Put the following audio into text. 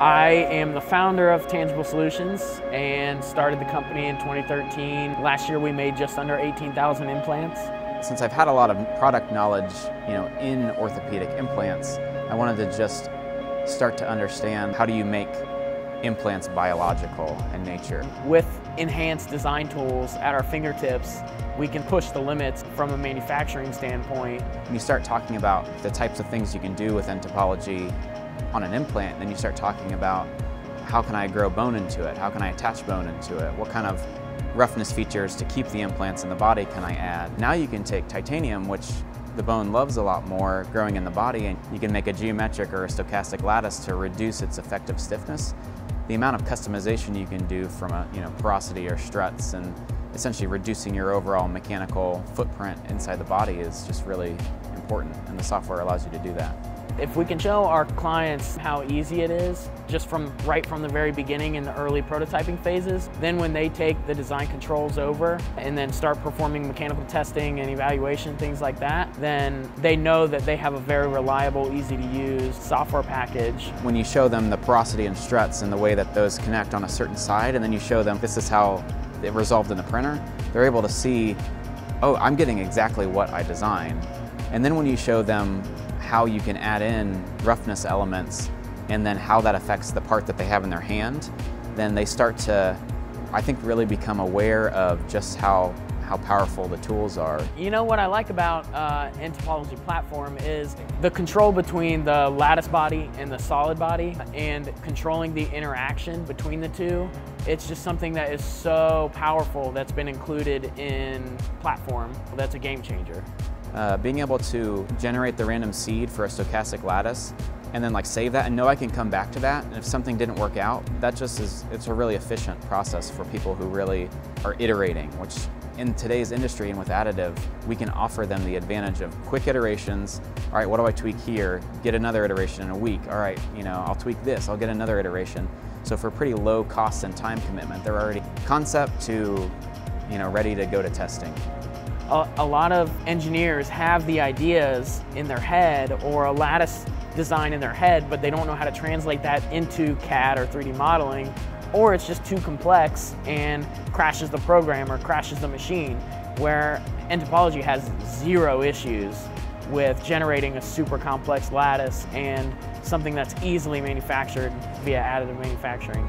I am the founder of Tangible Solutions and started the company in 2013. Last year we made just under 18,000 implants. Since I've had a lot of product knowledge, you know, in orthopedic implants, I wanted to just start to understand how do you make implants biological in nature. With enhanced design tools at our fingertips, we can push the limits from a manufacturing standpoint. When you start talking about the types of things you can do with nTopology on an implant, then you start talking about how can I grow bone into it? How can I attach bone into it? What kind of roughness features to keep the implants in the body can I add? Now you can take titanium, which the bone loves a lot more growing in the body, and you can make a geometric or a stochastic lattice to reduce its effective stiffness. The amount of customization you can do from a you know porosity or struts and essentially reducing your overall mechanical footprint inside the body is just really important, and the software allows you to do that. If we can show our clients how easy it is, just from right from the very beginning in the early prototyping phases, then when they take the design controls over and then start performing mechanical testing and evaluation, things like that, then they know that they have a very reliable, easy to use software package. When you show them the porosity and struts and the way that those connect on a certain side, and then you show them this is how it resolved in the printer, they're able to see, oh, I'm getting exactly what I designed. And then when you show them how you can add in roughness elements and then how that affects the part that they have in their hand, then they start to, I think, really become aware of just how how powerful the tools are. You know what I like about uh, nTopology platform is the control between the lattice body and the solid body and controlling the interaction between the two. It's just something that is so powerful that's been included in platform. That's a game changer. Uh, being able to generate the random seed for a stochastic lattice and then like save that and know I can come back to that and if something didn't work out that just is it's a really efficient process for people who really are iterating which in today's industry and with additive we can offer them the advantage of quick iterations. All right what do I tweak here? Get another iteration in a week. All right you know I'll tweak this I'll get another iteration. So for pretty low cost and time commitment they're already concept to you know ready to go to testing a, a lot of engineers have the ideas in their head or a lattice design in their head, but they don't know how to translate that into CAD or 3D modeling, or it's just too complex and crashes the program or crashes the machine, where nTopology has zero issues with generating a super complex lattice and something that's easily manufactured via additive manufacturing.